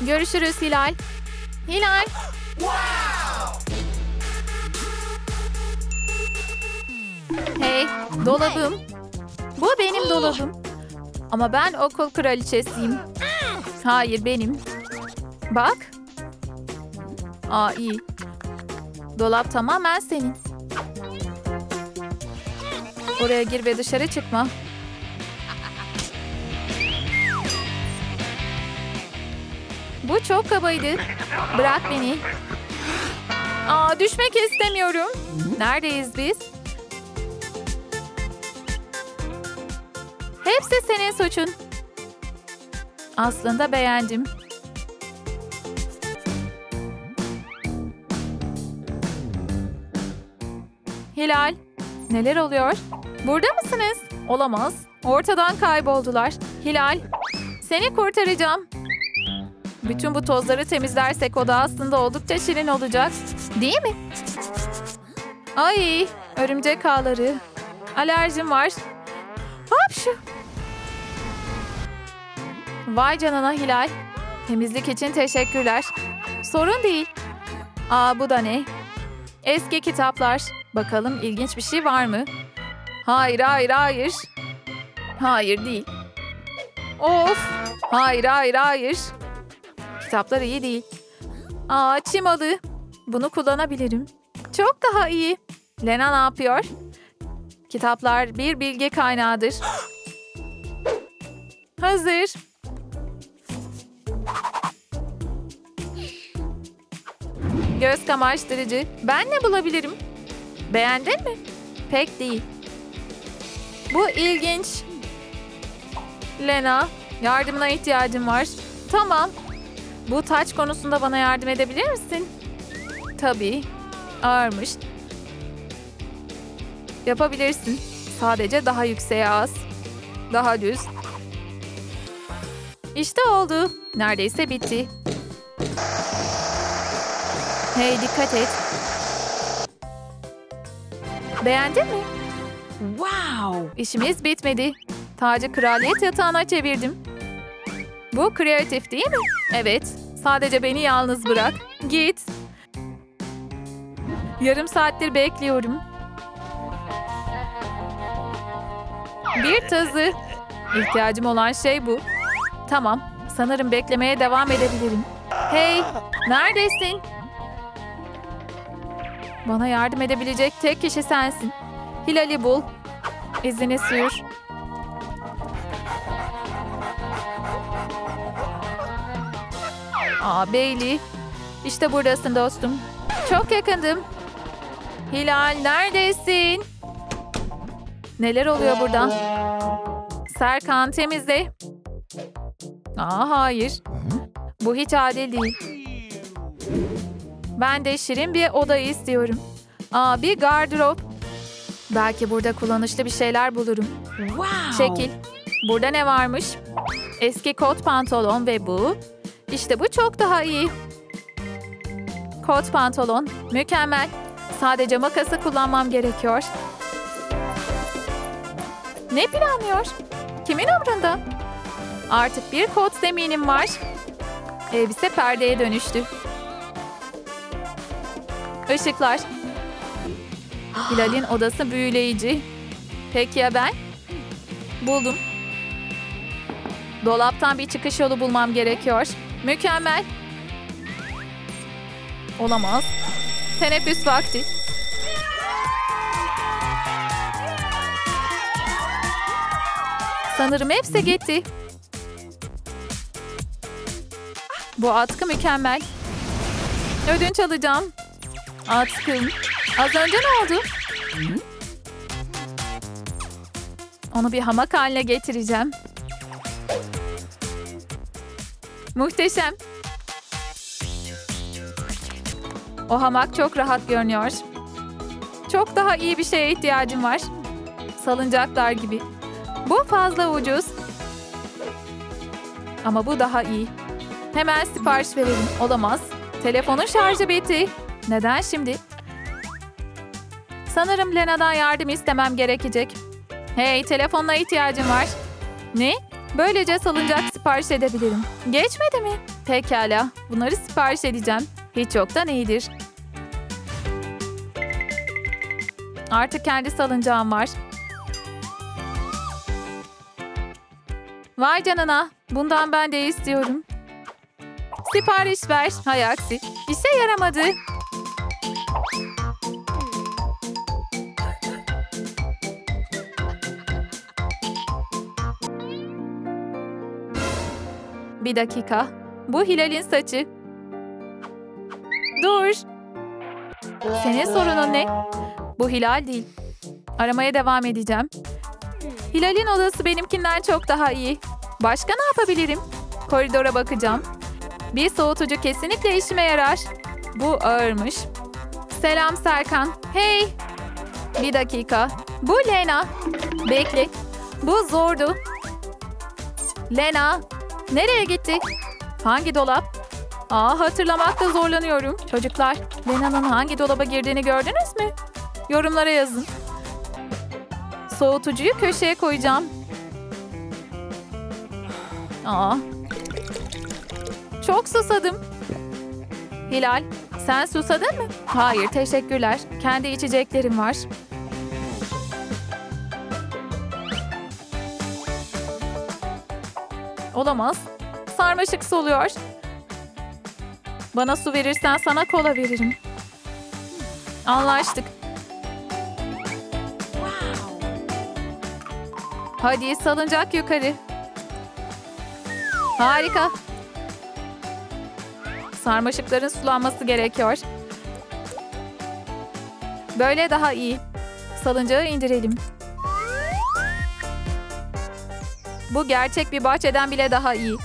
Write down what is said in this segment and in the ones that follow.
Görüşürüz Hilal. Hilal. Hey, dolabım. Bu benim dolabım. Ama ben okul kraliçesiyim. Hayır benim. Bak. Aa iyi. Dolap tamamen senin. Oraya gir ve dışarı çıkma. Bu çok kabaydı. Bırak beni. Aa düşmek istemiyorum. Neredeyiz biz? Hepsi senin suçun. Aslında beğendim. Hilal, neler oluyor? Burada mısınız? Olamaz. Ortadan kayboldular. Hilal, seni kurtaracağım. Bütün bu tozları temizlersek oda aslında oldukça şirin olacak. Değil mi? Ay, örümcek ağları. Alerjim var. Hapşu. Vay canına Hilal. Temizlik için teşekkürler. Sorun değil. Aa bu da ne? Eski kitaplar. Bakalım ilginç bir şey var mı? Hayır, hayır, hayır. Hayır değil. Of. Hayır, hayır, hayır. Kitaplar iyi değil. Aa çimalı. Bunu kullanabilirim. Çok daha iyi. Lena ne yapıyor? Kitaplar bir bilgi kaynağıdır. Hazır. Göz kamaştırıcı. Ben ne bulabilirim? Beğendin mi? Pek değil. Bu ilginç. Lena, yardımına ihtiyacım var. Tamam. Bu taç konusunda bana yardım edebilir misin? Tabii. Ağırmış. Yapabilirsin. Sadece daha yükseğe az. Daha düz. İşte oldu. Neredeyse bitti. Hey dikkat et. Beğendin mi? Wow! İşimiz bitmedi. Tacı kraliyet yatağına çevirdim. Bu kreatif değil mi? Evet. Sadece beni yalnız bırak. Git. Yarım saattir bekliyorum. Bir tazı. İhtiyacım olan şey bu. Tamam. Sanırım beklemeye devam edebilirim. Hey, neredesin? Bana yardım edebilecek tek kişi sensin. Hilal'i bul. İzini sür. Aa Bailey. İşte buradasın dostum. Çok yakındım. Hilal neredesin? Neler oluyor burada? Serkan temizle. Aa hayır. Bu hiç adil değil. Ben de şirin bir oda istiyorum. Aa bir gardırop. Belki burada kullanışlı bir şeyler bulurum. Wow! Şekil. Burada ne varmış? Eski kot pantolon ve bu. İşte bu çok daha iyi. Kot pantolon. Mükemmel. Sadece makası kullanmam gerekiyor. Ne planlıyor? Kimin umrunda? Artık bir kot zeminim var. Elbise perdeye dönüştü. Işıklar. Hilal'in odası büyüleyici. Peki ya ben? Buldum. Dolaptan bir çıkış yolu bulmam gerekiyor. Mükemmel. Olamaz. Teneffüs vakti. Sanırım hepsi gitti. Bu atkı mükemmel. Ödünç alacağım. Atkım. Az önce ne oldu? Onu bir hamak haline getireceğim. Muhteşem. O hamak çok rahat görünüyor. Çok daha iyi bir şeye ihtiyacım var. Salıncaklar gibi. Bu fazla ucuz. Ama bu daha iyi. Hemen sipariş verelim. Olamaz. Telefonun şarjı bitti. Neden şimdi? Sanırım Lena'dan yardım istemem gerekecek. Hey, telefonuna ihtiyacım var. Ne? Böylece salıncak sipariş edebilirim. Geçmedi mi? Pekala. Bunları sipariş edeceğim. Hiç yoktan iyidir. Artık kendi salıncağım var. Vay canına. Bundan ben de istiyorum. Sipariş ver. Hay aksi. İşe yaramadı. Bir dakika. Bu Hilal'in saçı. Dur. Senin sorunun ne? Bu Hilal değil. Aramaya devam edeceğim. Hilal'in odası benimkinden çok daha iyi. Başka ne yapabilirim? Koridora bakacağım. Bir soğutucu kesinlikle işime yarar. Bu ağırmış. Selam Serkan. Hey! Bir dakika. Bu Lena. Bekle. Bu zordu. Lena. Nereye gitti? Hangi dolap? Aa hatırlamakta zorlanıyorum. Çocuklar, Lena'nın hangi dolaba girdiğini gördünüz mü? Yorumlara yazın. Soğutucuyu köşeye koyacağım. Aa. Çok susadım. Hilal, sen susadın mı? Hayır, teşekkürler. Kendi içeceklerim var. Olamaz. Sarmaşık soluyor. Bana su verirsen sana kola veririm. Anlaştık. Hadi salıncak yukarı. Harika. Sarmaşıkların sulanması gerekiyor. Böyle daha iyi. Salıncağı indirelim. Bu gerçek bir bahçeden bile daha iyi.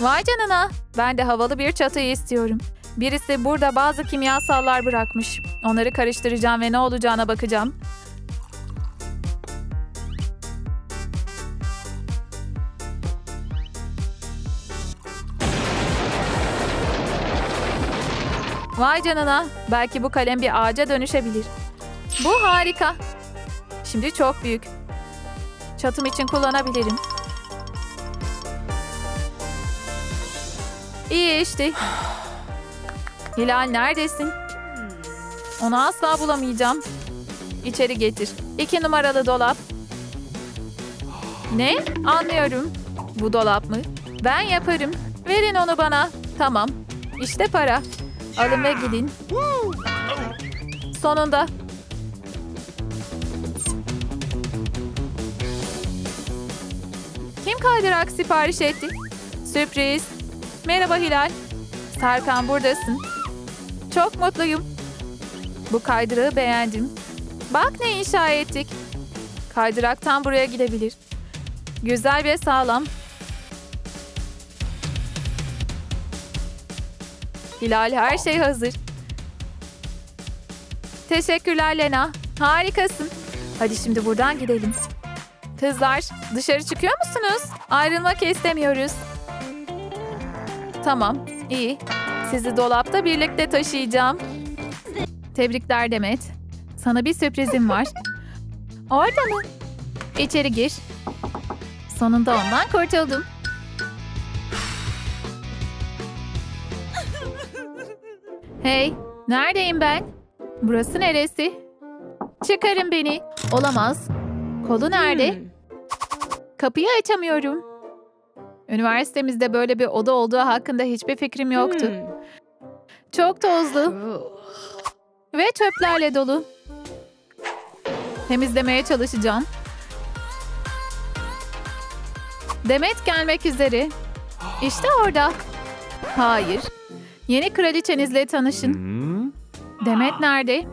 Vay canına. Ben de havalı bir çatıyı istiyorum. Birisi burada bazı kimyasallar bırakmış. Onları karıştıracağım ve ne olacağına bakacağım. Vay canına. Belki bu kalem bir ağaca dönüşebilir. Bu harika. Şimdi çok büyük. Çatım için kullanabilirim. İyi işte. Hilal neredesin? Onu asla bulamayacağım. İçeri getir. İki numaralı dolap. Ne? Anlıyorum. Bu dolap mı? Ben yaparım. Verin onu bana. Tamam. İşte para. Alın ve gidin. Sonunda. Kim kaydırak sipariş etti? Sürpriz. Merhaba Hilal. Serkan buradasın. Çok mutluyum. Bu kaydırağı beğendim. Bak ne inşa ettik. Kaydırak tam buraya gidebilir. Güzel ve sağlam. Hilal her şey hazır. Teşekkürler Lena. Harikasın. Hadi şimdi buradan gidelim. Kızlar dışarı çıkıyor musunuz? Ayrılmak istemiyoruz. Tamam, iyi. Sizi dolapta birlikte taşıyacağım. Tebrikler Demet. Sana bir sürprizim var. Orada mı? İçeri gir. Sonunda ondan kurtuldum. Hey, neredeyim ben? Burası neresi? Çıkarın beni. Olamaz. Kolu nerede? Kapıyı açamıyorum. Üniversitemizde böyle bir oda olduğu hakkında hiçbir fikrim yoktu. Çok tozlu ve çöplerle dolu. Temizlemeye çalışacağım. Demet gelmek üzere. İşte orada. Hayır. Yeni kraliçenizle tanışın. Demet nerede?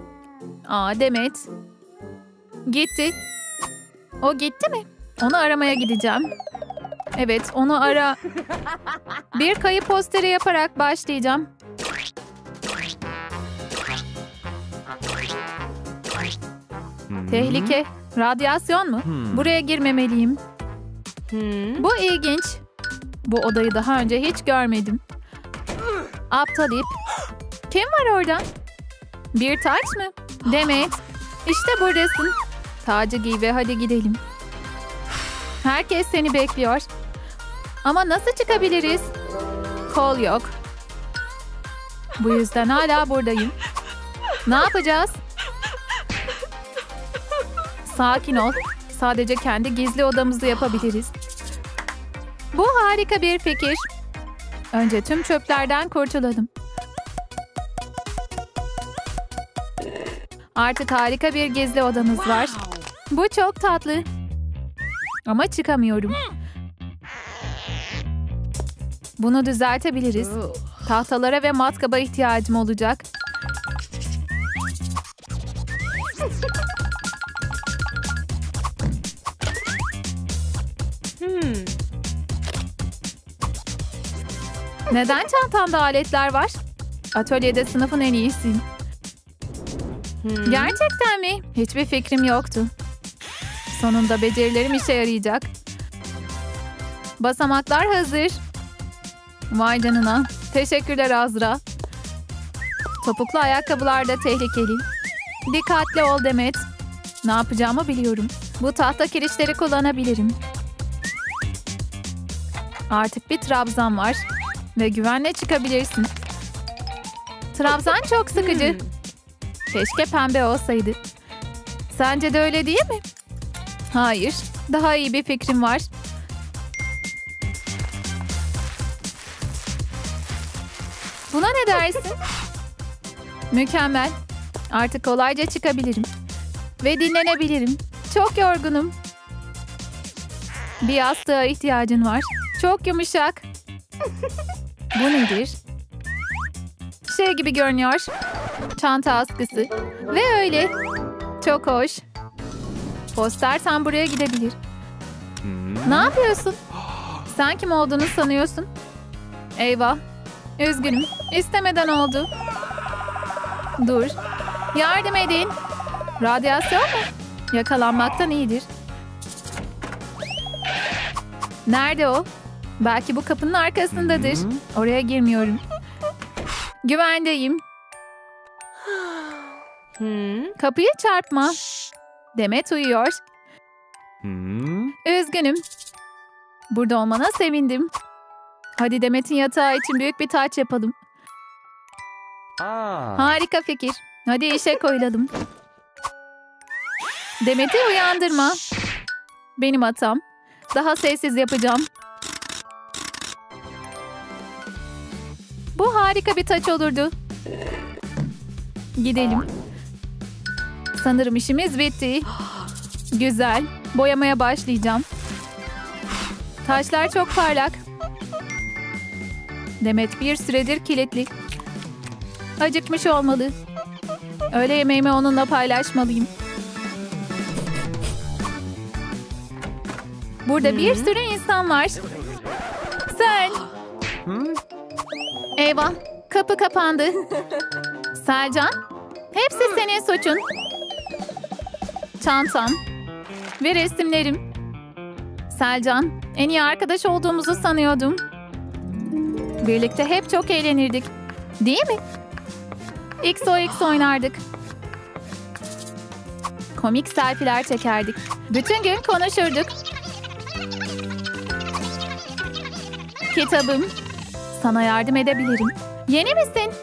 Aa Demet. Gitti. O gitti mi? Onu aramaya gideceğim. Evet onu ara. Bir kayıp posteri yaparak başlayacağım. Tehlike. Radyasyon mu? Buraya girmemeliyim. Bu ilginç. Bu odayı daha önce hiç görmedim. Aptal ip. Kim var orada? Bir taç mı? Demet. İşte buradasın. Tacı giy ve hadi gidelim. Herkes seni bekliyor. Ama nasıl çıkabiliriz? Kol yok. Bu yüzden hala buradayım. Ne yapacağız? Sakin ol. Sadece kendi gizli odamızı yapabiliriz. Bu harika bir fikir. Önce tüm çöplerden kurtulalım. Artık harika bir gizli odamız var. Bu çok tatlı. Ama çıkamıyorum. Bunu düzeltebiliriz. Tahtalara ve matkaba ihtiyacım olacak. Neden çantanda aletler var? Atölyede sınıfın en iyisin. Gerçekten mi? Hiçbir fikrim yoktu. Sonunda becerilerim işe yarayacak. Basamaklar hazır. Vay canına. Teşekkürler Azra. Topuklu ayakkabılar da tehlikeli. Dikkatli ol Demet. Ne yapacağımı biliyorum. Bu tahta kirişleri kullanabilirim. Artık bir trabzan var. Ve güvenle çıkabilirsin. Trabzan çok sıkıcı. Keşke pembe olsaydı. Sence de öyle değil mi? Hayır. Daha iyi bir fikrim var. Buna ne dersin? Mükemmel. Artık kolayca çıkabilirim. Ve dinlenebilirim. Çok yorgunum. Bir yastığa ihtiyacın var. Çok yumuşak. Bu nedir? Şey gibi görünüyor. Çanta askısı. Ve öyle. Çok hoş. Poster tam buraya gidebilir. Ne yapıyorsun? Sen kim olduğunu sanıyorsun? Eyvah. Üzgünüm. İstemeden oldu. Dur. Yardım edin. Radyasyon mu? Yakalanmaktan iyidir. Nerede o? Belki bu kapının arkasındadır. Oraya girmiyorum. Güvendeyim. Kapıyı çarpma. Demet uyuyor. Üzgünüm. Burada olmana sevindim. Hadi Demet'in yatağı için büyük bir taç yapalım. Harika fikir. Hadi işe koyulalım. Demet'i uyandırma. Benim hatam. Daha sessiz yapacağım. Bu harika bir taç olurdu. Gidelim. Sanırım işimiz bitti. Güzel. Boyamaya başlayacağım. Taşlar çok parlak. Demet bir süredir kilitli. Acıkmış olmalı. Öğle yemeğimi onunla paylaşmalıyım. Burada bir sürü insan var. Sen. Eyvah. Kapı kapandı. Selcan. Hepsi senin suçun. Çantam. Ve resimlerim. Selcan. En iyi arkadaş olduğumuzu sanıyordum. Birlikte hep çok eğlenirdik. Değil mi? XOX oynardık. Komik selfiler çekerdik. Bütün gün konuşurduk. Kitabım. Sana yardım edebilirim. Yeni misin?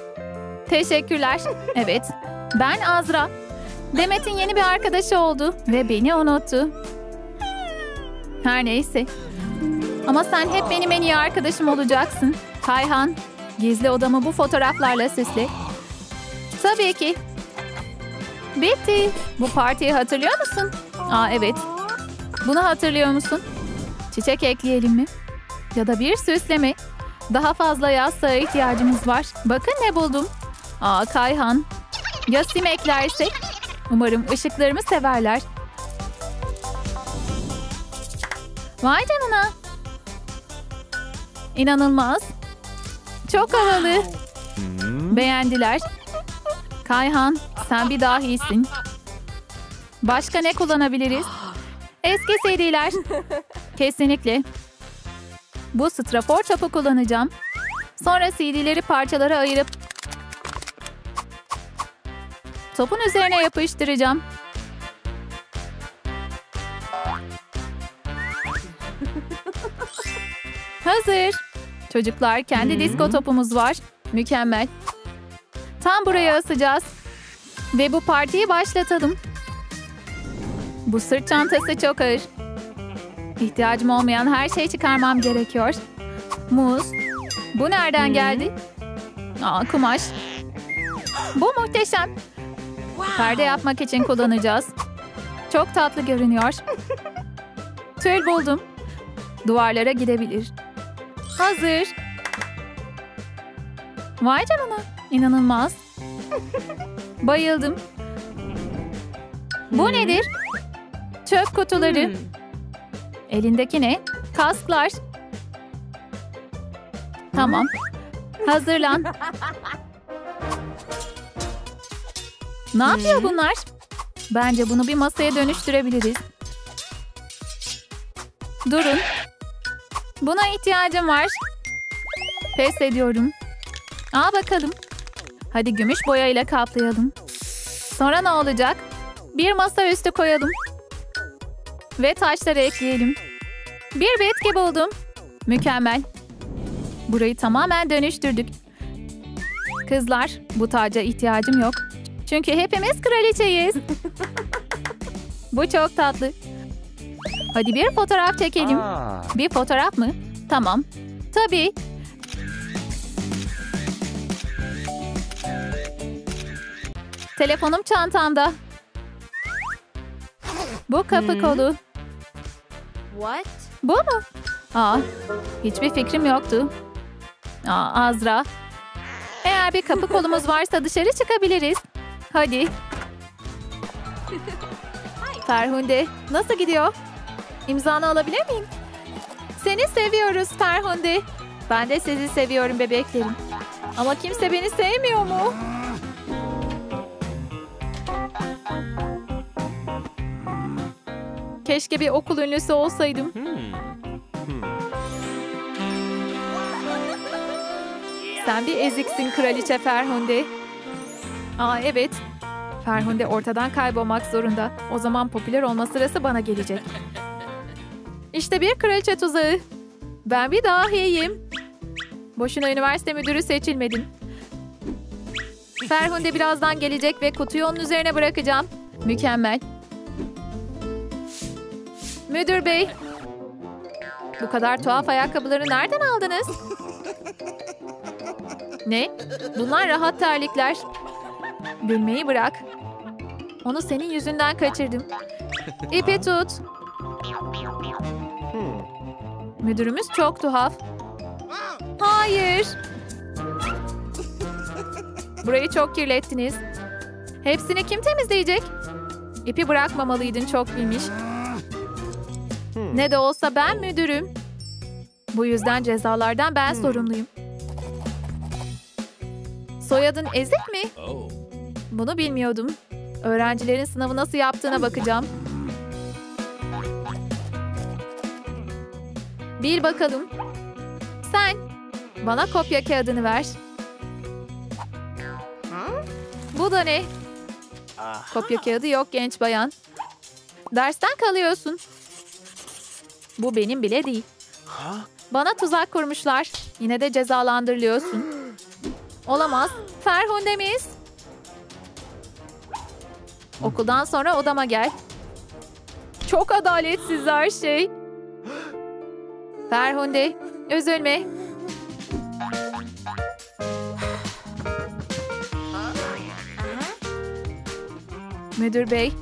Teşekkürler. Evet. Ben Azra. Demet'in yeni bir arkadaşı oldu ve beni unuttu. Her neyse. Ama sen hep benim en iyi arkadaşım olacaksın. Kayhan, gizli odamı bu fotoğraflarla süsle. Tabii ki. Bitti. Bu partiyi hatırlıyor musun? Aa evet. Bunu hatırlıyor musun? Çiçek ekleyelim mi? Ya da bir süsleme. Daha fazla yastığa ihtiyacımız var. Bakın ne buldum. Aa Kayhan. Ya sim eklersek? Umarım ışıklarımı severler. Vay canına. İnanılmaz. Çok havalı. Beğendiler. Kayhan sen bir dahisin. Başka ne kullanabiliriz? Eski seriler. Kesinlikle. Bu strafor topu kullanacağım. Sonra CD'leri parçalara ayırıp Topun üzerine yapıştıracağım. Hazır. Çocuklar kendi disko topumuz var. Mükemmel. Tam buraya asacağız. Ve bu partiyi başlatalım. Bu sırt çantası çok ağır. İhtiyacım olmayan her şeyi çıkarmam gerekiyor. Muz. Bu nereden geldi? Aa, kumaş. Bu muhteşem. Perde yapmak için kullanacağız. Çok tatlı görünüyor. Tül buldum. Duvarlara gidebilir. Hazır. Vay canına. İnanılmaz. Bayıldım. Bu nedir? Çöp kutuları. Elindeki ne? Kasklar. Tamam. Hazırlan. Ne yapıyor bunlar? Bence bunu bir masaya dönüştürebiliriz. Durun. Buna ihtiyacım var. Pes ediyorum. Aa bakalım. Hadi gümüş boyayla kaplayalım. Sonra ne olacak? Bir masa üstü koyalım. Ve taşları ekleyelim. Bir bitki buldum. Mükemmel. Burayı tamamen dönüştürdük. Kızlar, bu taca ihtiyacım yok. Çünkü hepimiz kraliçeyiz. bu çok tatlı. Hadi bir fotoğraf çekelim. Bir fotoğraf mı? Tamam. Tabii. Telefonum çantamda. Bu kapı kolu. What? Bu mu? Aa, hiçbir fikrim yoktu. Aa, Azra. Eğer bir kapı kolumuz varsa dışarı çıkabiliriz. Hadi. Ferhunde, nasıl gidiyor? İmzanı alabilir miyim? Seni seviyoruz Ferhunde. Ben de sizi seviyorum bebeklerim. Ama kimse beni sevmiyor mu? Keşke bir okul ünlüsü olsaydım. Sen bir eziksin kraliçe Ferhunde. Aa evet. Ferhunde ortadan kaybolmak zorunda. O zaman popüler olma sırası bana gelecek. İşte bir kraliçe tuzağı. Ben bir dahiyim. Boşuna üniversite müdürü seçilmedim. Ferhunde birazdan gelecek ve kutuyu onun üzerine bırakacağım. Mükemmel. Müdür bey. Bu kadar tuhaf ayakkabıları nereden aldınız? Ne? Bunlar rahat terlikler. Gülmeyi bırak. Onu senin yüzünden kaçırdım. İpi tut. Müdürümüz çok tuhaf. Hayır. Burayı çok kirlettiniz. Hepsini kim temizleyecek? İpi bırakmamalıydın çok bilmiş. Ne de olsa ben müdürüm. Bu yüzden cezalardan ben sorumluyum. Soyadın Ezik mi? Bunu bilmiyordum. Öğrencilerin sınavı nasıl yaptığına bakacağım. Bil bakalım. Sen bana kopya kağıdını ver. Bu da ne? Kopya kağıdı yok genç bayan. Dersten kalıyorsun. Bu benim bile değil. Bana tuzak kurmuşlar. Yine de cezalandırılıyorsun. Olamaz. Ferhunde miyiz? Okuldan sonra odama gel. Çok adaletsiz her şey. Ferhunde, üzülme. Müdür bey,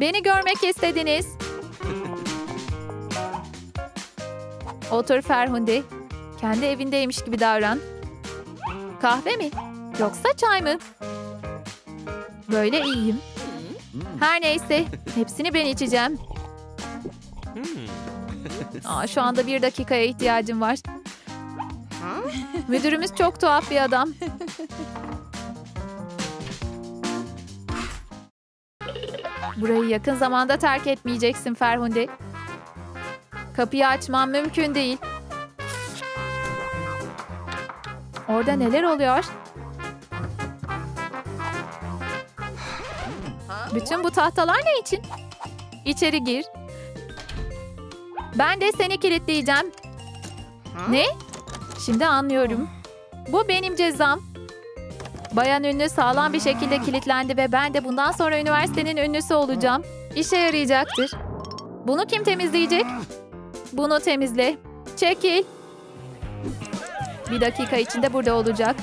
beni görmek istediniz. Otur Ferhunde. Kendi evindeymiş gibi davran. Kahve mi? Yoksa çay mı? Böyle iyiyim. Her neyse, hepsini ben içeceğim. Aa, şu anda bir dakikaya ihtiyacım var. Müdürümüz çok tuhaf bir adam. Burayı yakın zamanda terk etmeyeceksin Ferhunde. Kapıyı açmam mümkün değil. Orada neler oluyor? Bütün bu tahtalar ne için? İçeri gir. Ben de seni kilitleyeceğim. Ne? Şimdi anlıyorum. Bu benim cezam. Bayan ünlü sağlam bir şekilde kilitlendi ve ben de bundan sonra üniversitenin ünlüsü olacağım. İşe yarayacaktır. Bunu kim temizleyecek? Bunu temizle. Çekil. Bir dakika içinde burada olacak.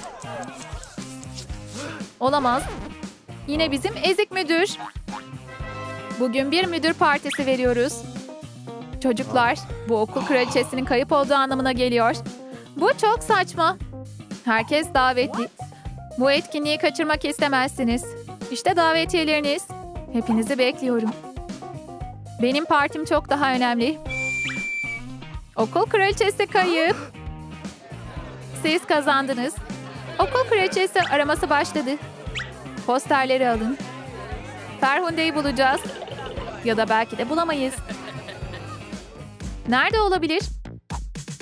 Olamaz. Yine bizim ezik müdür. Bugün bir müdür partisi veriyoruz. Çocuklar, bu okul kraliçesinin kayıp olduğu anlamına geliyor. Bu çok saçma. Herkes davetli. Bu etkinliği kaçırmak istemezsiniz. İşte davetiyeleriniz. Hepinizi bekliyorum. Benim partim çok daha önemli. Okul kraliçesi kayıp. Siz kazandınız. Okul kraliçesi araması başladı. Posterleri alın. Ferhunde'yi bulacağız. Ya da belki de bulamayız. Nerede olabilir?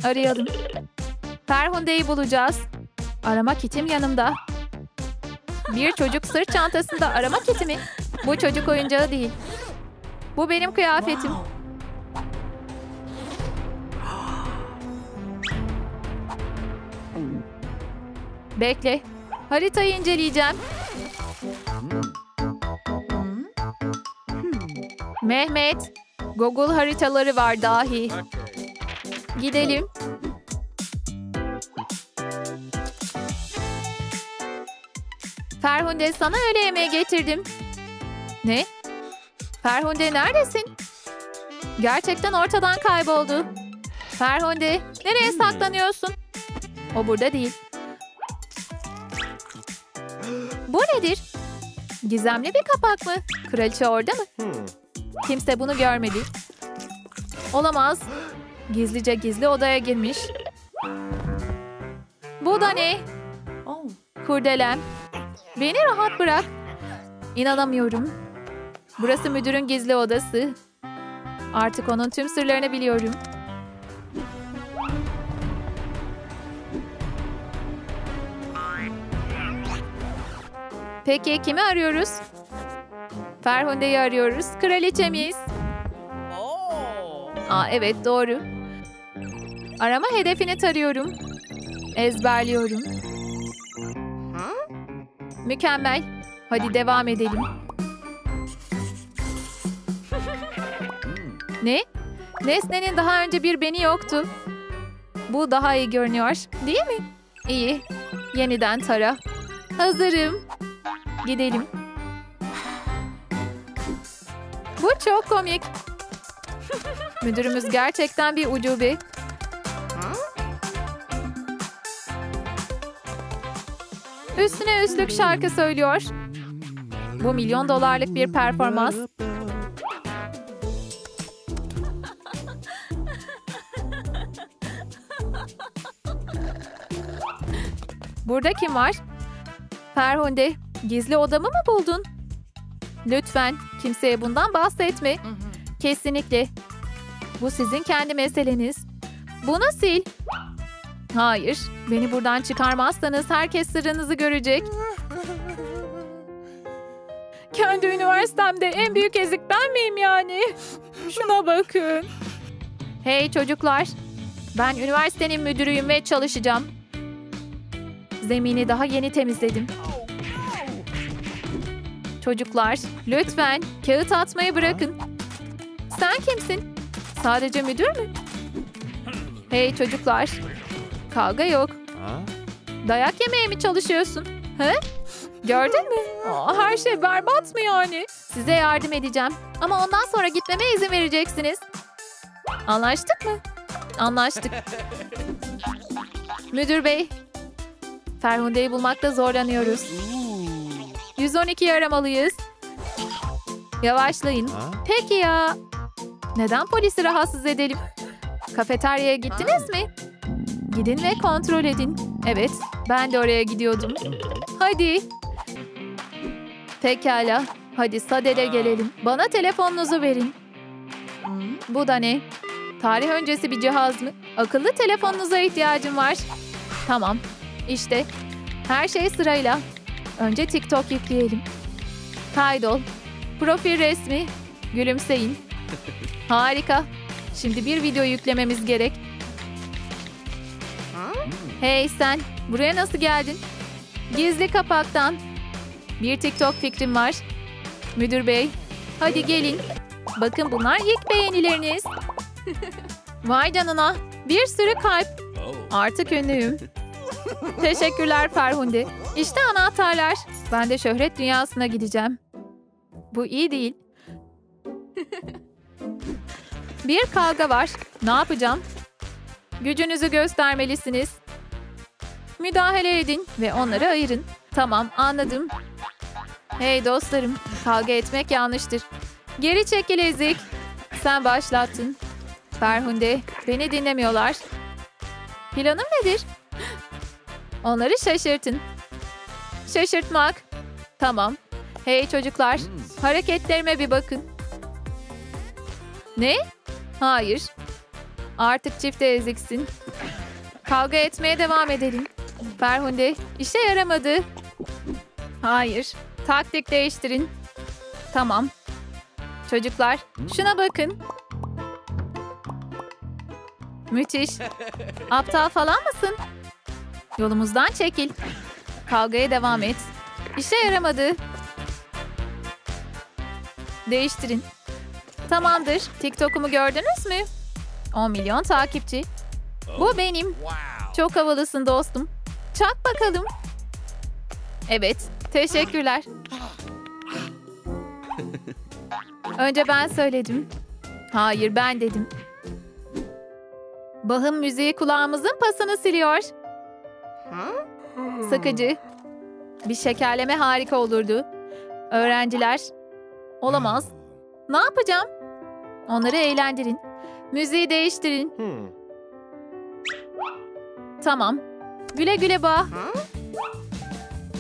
Arayalım. Ferhunde'yi bulacağız. Arama kitim yanımda. Bir çocuk sırt çantasında arama kiti mi? Bu çocuk oyuncağı değil. Bu benim kıyafetim. Bekle. Haritayı inceleyeceğim. Mehmet, Google haritaları var dahi. Gidelim. Ferhunde sana öğle yemeği getirdim. Ne? Ferhunde neredesin? Gerçekten ortadan kayboldu. Ferhunde nereye saklanıyorsun? O burada değil. Bu nedir? Gizemli bir kapak mı? Kraliçe orada mı? Kimse bunu görmedi. Olamaz. Gizlice gizli odaya girmiş. Bu da ne? Kurdelem. Beni rahat bırak. İnanamıyorum. Burası müdürün gizli odası. Artık onun tüm sırlarını biliyorum. Peki kimi arıyoruz? Ferhunde'yi arıyoruz. Kraliçemiz. Aa evet doğru. Arama hedefini tarıyorum. Ezberliyorum. Mükemmel. Hadi devam edelim. Ne? Nesnenin daha önce bir beni yoktu. Bu daha iyi görünüyor, değil mi? İyi. Yeniden tara. Hazırım. Gidelim. Bu çok komik. Müdürümüz gerçekten bir ucube. Üstüne üstlük şarkı söylüyor. Bu milyon dolarlık bir performans. Burada kim var? Ferhunde, gizli odamı mı buldun? Lütfen kimseye bundan bahsetme. Kesinlikle. Bu sizin kendi meseleniz. Bunu sil. Hayır, beni buradan çıkarmazsanız herkes sırrınızı görecek. Kendi üniversitemde en büyük ezik ben miyim yani? Şuna bakın. Hey çocuklar, ben üniversitenin müdürüyüm ve çalışacağım. Zemini daha yeni temizledim. Çocuklar, lütfen kağıt atmayı bırakın. Sen kimsin? Sadece müdür mü? Hey çocuklar, kavga yok. Dayak yemeye mi çalışıyorsun? He? Gördün mü? Aa, her şey berbat mı yani? Size yardım edeceğim. Ama ondan sonra gitmeme izin vereceksiniz. Anlaştık mı? Anlaştık. Müdür bey, Ferhunde'yi bulmakta zorlanıyoruz. 112'yi aramalıyız. Yavaşlayın. Peki ya. Neden polisi rahatsız edelim? Kafeteryaya gittiniz mi? Gidin ve kontrol edin. Evet, ben de oraya gidiyordum. Hadi. Pekala. Hadi sadede gelelim. Bana telefonunuzu verin. Bu da ne? Tarih öncesi bir cihaz mı? Akıllı telefonunuza ihtiyacım var. Tamam. İşte. Her şey sırayla. Önce TikTok yükleyelim. Kaydol. Profil resmi. Gülümseyin. Harika. Şimdi bir video yüklememiz gerek. Hey sen, buraya nasıl geldin? Gizli kapaktan. Bir TikTok fikrim var. Müdür bey, hadi gelin. Bakın bunlar ilk beğenileriniz. Vay canına, bir sürü kalp. Artık ünlüyüm. Teşekkürler Ferhunde. İşte anahtarlar. Ben de şöhret dünyasına gideceğim. Bu iyi değil. Bir kavga var. Ne yapacağım? Gücünüzü göstermelisiniz. Müdahale edin ve onları ayırın. Tamam anladım. Hey dostlarım, kavga etmek yanlıştır. Geri çekil ezik. Sen başlattın. Ferhunde, beni dinlemiyorlar. Planım nedir? Onları şaşırtın. Şaşırtmak. Tamam. Hey çocuklar, hareketlerime bir bakın. Ne? Hayır. Artık çifte eziksin. Kavga etmeye devam edelim. Ferhunde, işe yaramadı. Hayır. Taktik değiştirin. Tamam. Çocuklar, şuna bakın. Müthiş. Aptal falan mısın? Yolumuzdan çekil. Kavgaya devam et. İşe yaramadı. Değiştirin. Tamamdır. TikTok'umu gördünüz mü? 10 milyon takipçi. Bu benim. Çok havalısın dostum. Çak bakalım. Evet. Teşekkürler. Önce ben söyledim. Hayır ben dedim. Bahım müziği kulağımızın pasını siliyor. Sıkıcı. Bir şekerleme harika olurdu. Öğrenciler. Olamaz. Ne yapacağım? Onları eğlendirin. Müziği değiştirin. Tamam. Güle güle bah.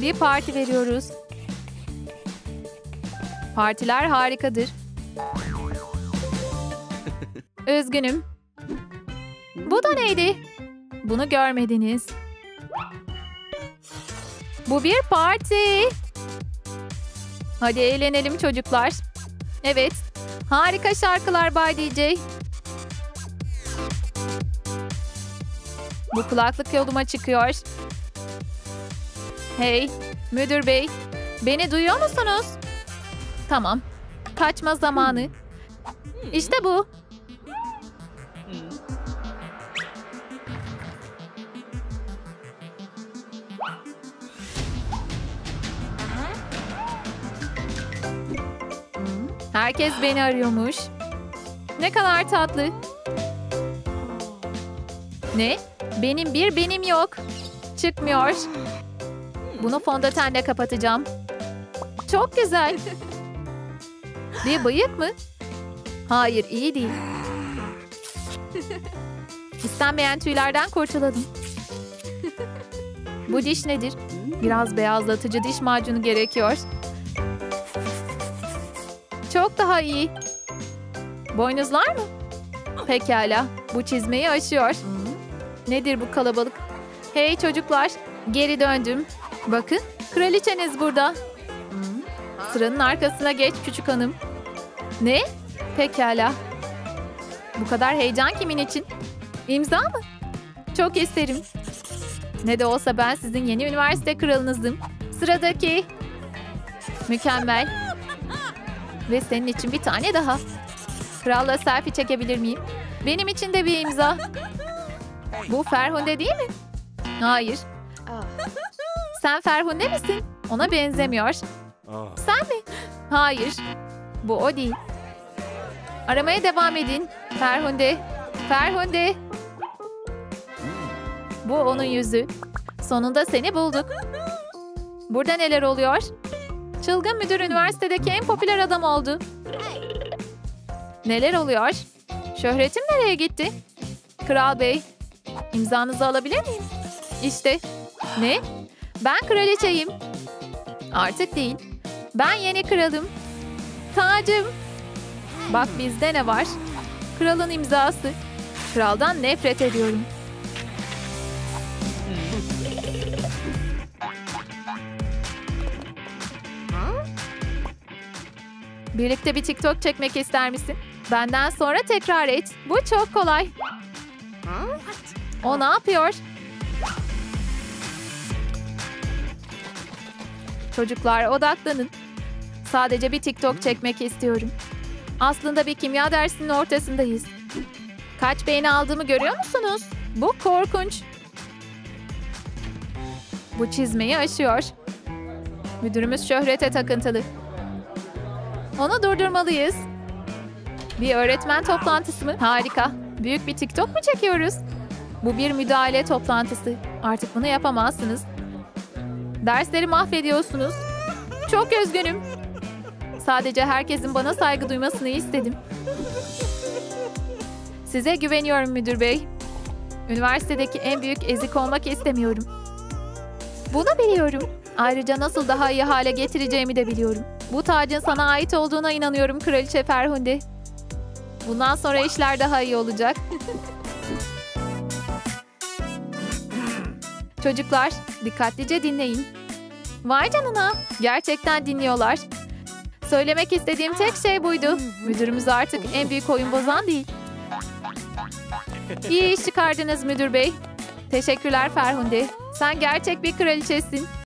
Bir parti veriyoruz. Partiler harikadır. Üzgünüm. Bu da neydi? Bunu görmediniz. Bu bir parti. Hadi eğlenelim çocuklar. Evet. Harika şarkılar Bay DJ. Bu kulaklık yoluma çıkıyor. Hey, müdür bey. Beni duyuyor musunuz? Tamam. Kaçma zamanı. İşte bu. Herkes beni arıyormuş. Ne kadar tatlı. Ne? Benim bir benim yok. Çıkmıyor. Bunu fondötenle kapatacağım. Çok güzel. Bir bıyık mı? Hayır iyi değil. İstenmeyen tüylerden kurtuladım. Bu diş nedir? Biraz beyazlatıcı diş macunu gerekiyor. Çok daha iyi. Boynuzlar mı? Pekala. Bu çizmeyi aşıyor. Nedir bu kalabalık? Hey çocuklar. Geri döndüm. Bakın. Kraliçeniz burada. Sıranın arkasına geç küçük hanım. Ne? Pekala. Bu kadar heyecan kimin için? İmza mı? Çok isterim. Ne de olsa ben sizin yeni üniversite kralınızım. Sıradaki. Mükemmel. Ve senin için bir tane daha. Kralla selfie çekebilir miyim? Benim için de bir imza. Bu Ferhunde değil mi? Hayır. Sen Ferhunde misin? Ona benzemiyor. Sen mi? Hayır. Bu o değil. Aramaya devam edin. Ferhunde. Ferhunde. Bu onun yüzü. Sonunda seni bulduk. Burada neler oluyor? Çılgın müdür üniversitedeki en popüler adam oldu. Neler oluyor? Şöhretim nereye gitti? Kral Bey, imzanızı alabilir miyim? İşte. Ne? Ben kraliçeyim. Artık değil. Ben yeni kralım. Tacım. Bak bizde ne var? Kralın imzası. Kraldan nefret ediyorum. Birlikte bir TikTok çekmek ister misin? Benden sonra tekrar et. Bu çok kolay. O ne yapıyor? Çocuklar odaklanın. Sadece bir TikTok çekmek istiyorum. Aslında bir kimya dersinin ortasındayız. Kaç beğeni aldığımı görüyor musunuz? Bu korkunç. Bu çizmeyi aşıyor. Müdürümüz şöhrete takıntılı. Onu durdurmalıyız. Bir öğretmen toplantısı mı? Harika. Büyük bir TikTok mu çekiyoruz? Bu bir müdahale toplantısı. Artık bunu yapamazsınız. Dersleri mahvediyorsunuz. Çok üzgünüm. Sadece herkesin bana saygı duymasını istedim. Size güveniyorum müdür bey. Üniversitedeki en büyük ezik olmak istemiyorum. Bunu biliyorum. Ayrıca nasıl daha iyi hale getireceğimi de biliyorum. Bu tacın sana ait olduğuna inanıyorum Kraliçe Ferhunde. Bundan sonra işler daha iyi olacak. Çocuklar, dikkatlice dinleyin. Vay canına, gerçekten dinliyorlar. Söylemek istediğim tek şey buydu. Müdürümüz artık en büyük oyun bozan değil. İyi iş çıkardınız müdür bey. Teşekkürler Ferhunde. Sen gerçek bir kraliçesin.